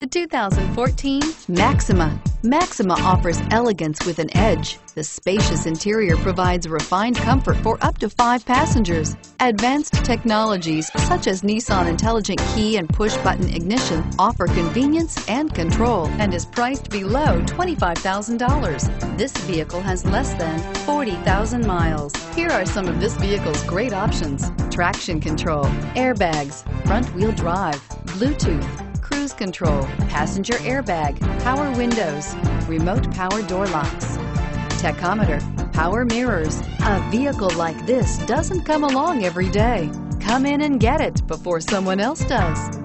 The 2014 Maxima. Maxima offers elegance with an edge. The spacious interior provides refined comfort for up to five passengers. Advanced technologies such as Nissan Intelligent Key and push-button ignition offer convenience and control and is priced below $25,000. This vehicle has less than 40,000 miles. Here are some of this vehicle's great options. Traction control, airbags, front wheel drive, Bluetooth, cruise control, passenger airbag, power windows, remote power door locks, tachometer, power mirrors. A vehicle like this doesn't come along every day. Come in and get it before someone else does.